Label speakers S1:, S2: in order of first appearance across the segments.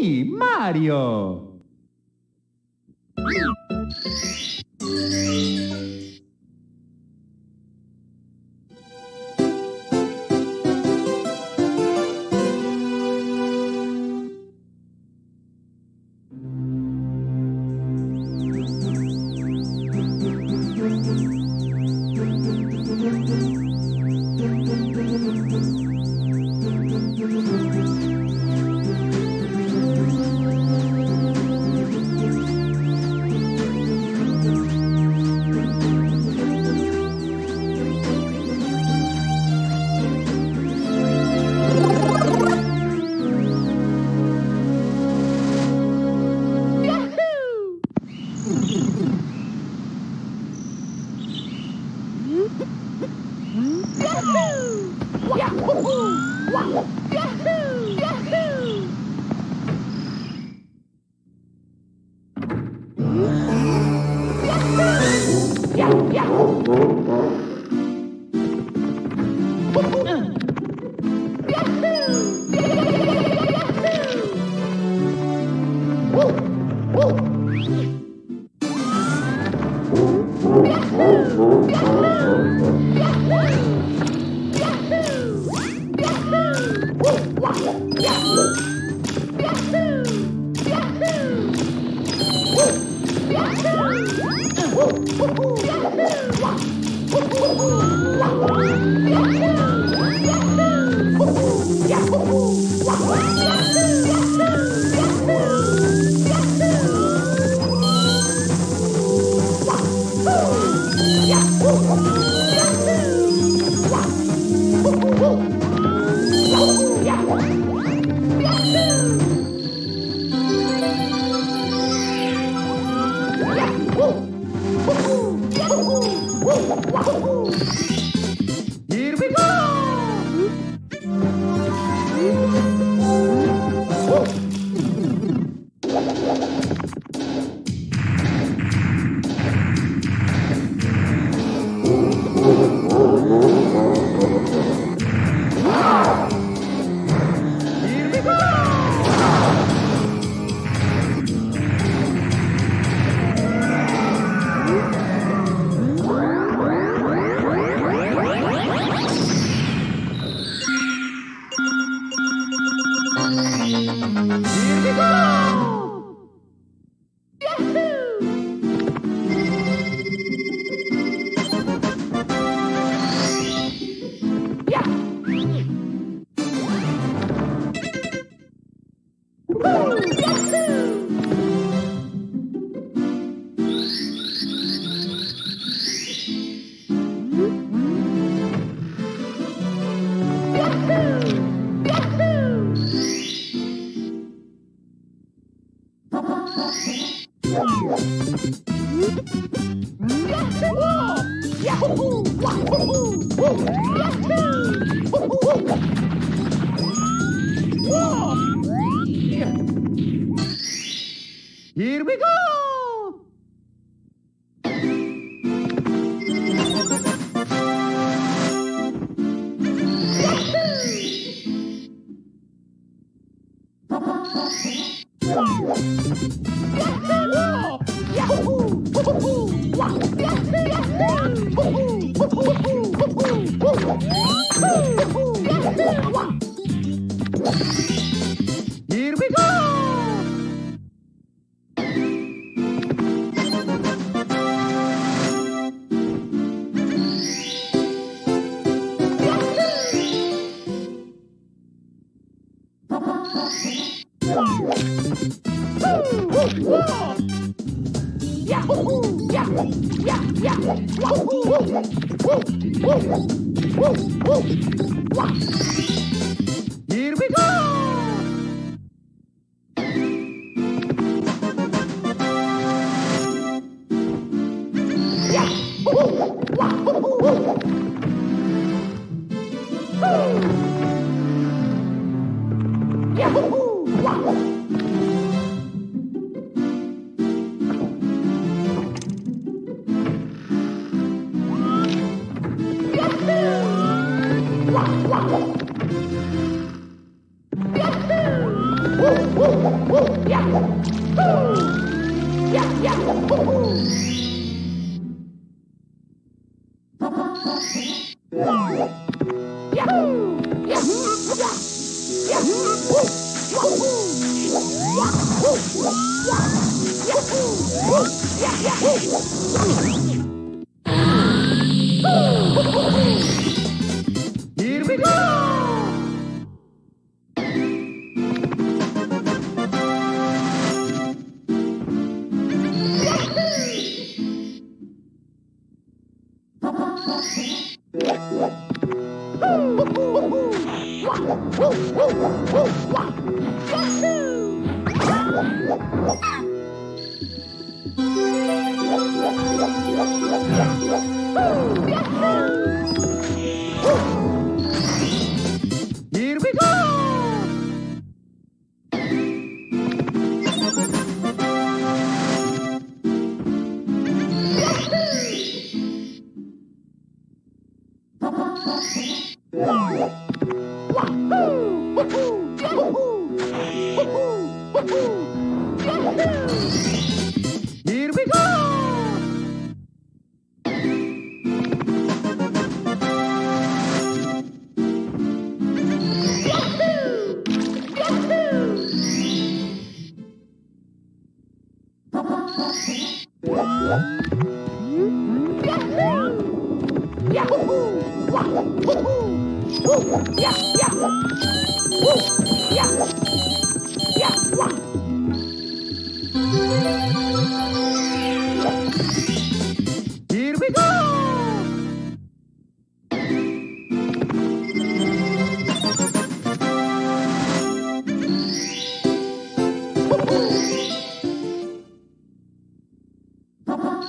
S1: Sí, Mario.
S2: Woohoo! Yahoo! Ah!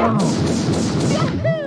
S1: Yahoo!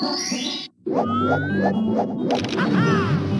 S2: Ha ha!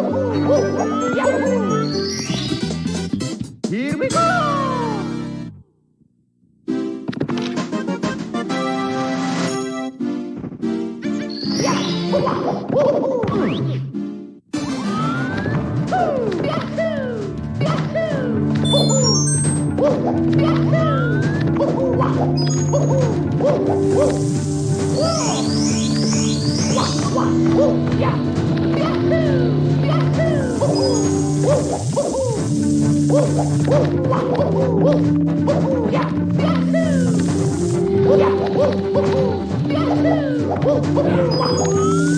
S2: Yahoo! Yahoo! Oh, my God.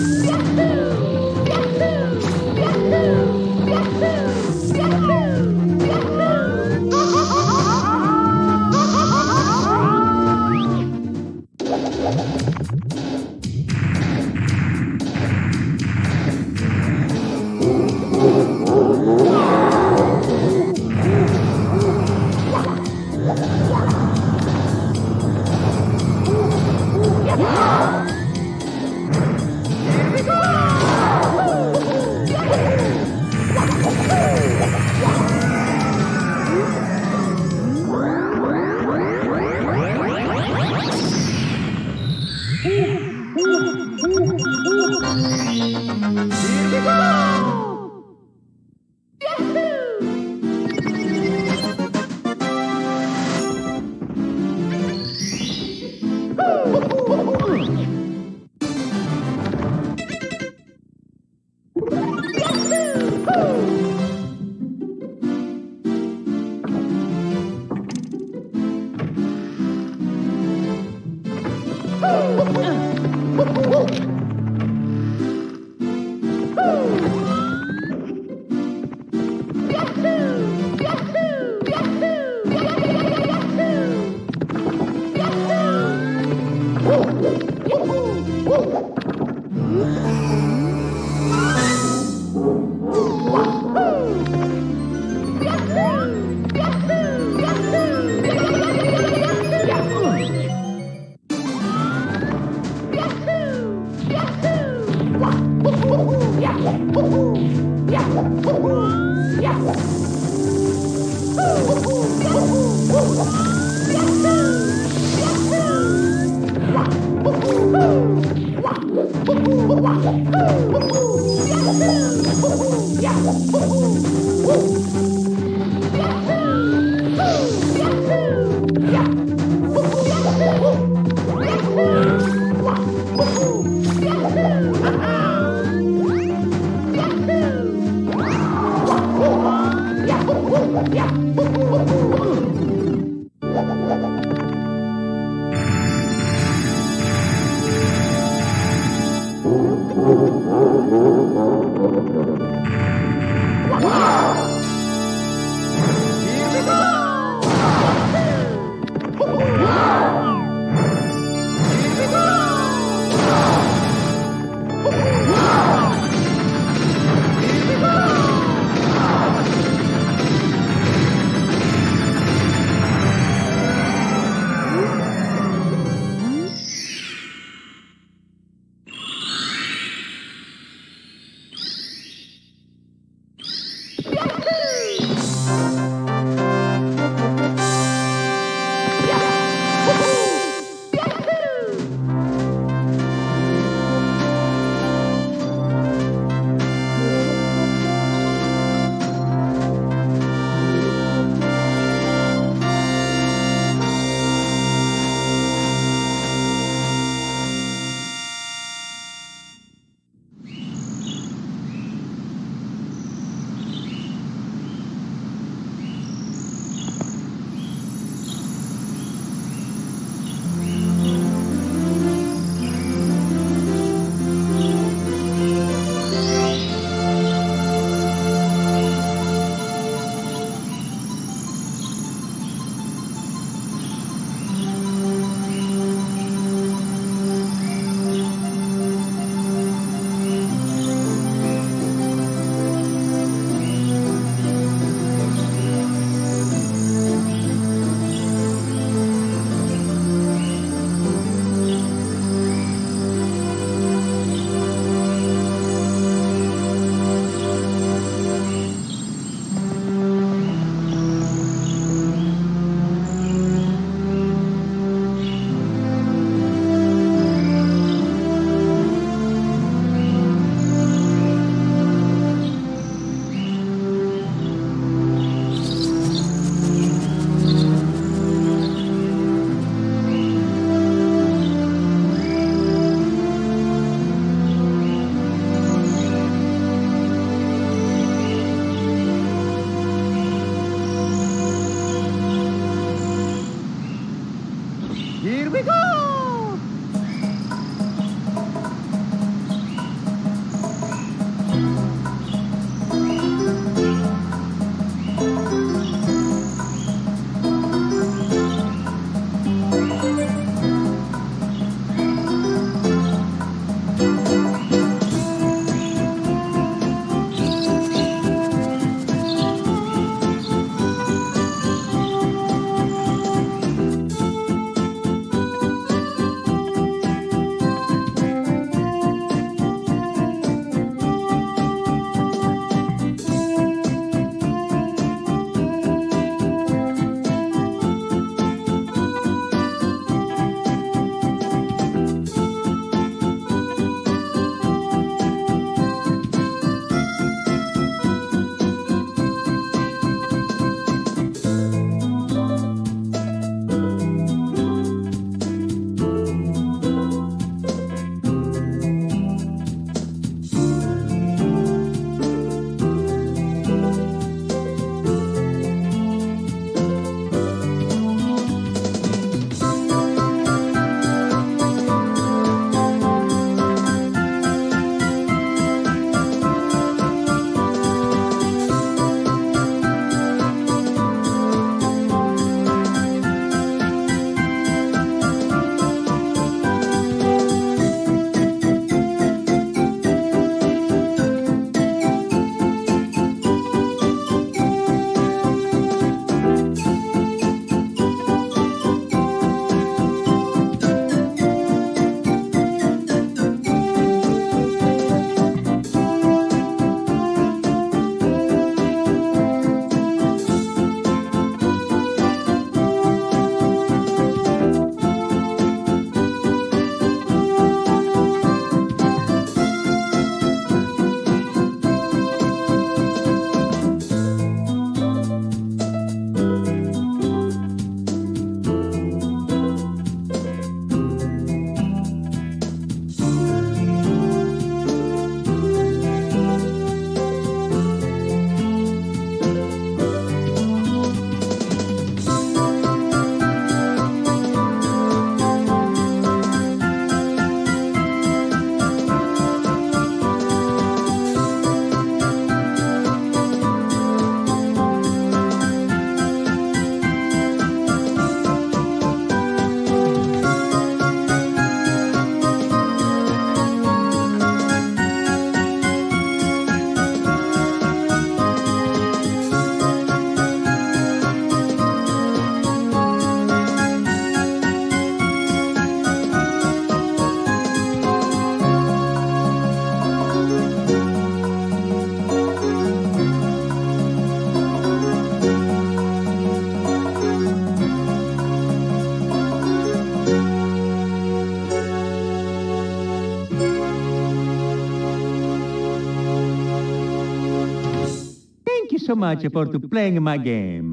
S1: much for playing my game.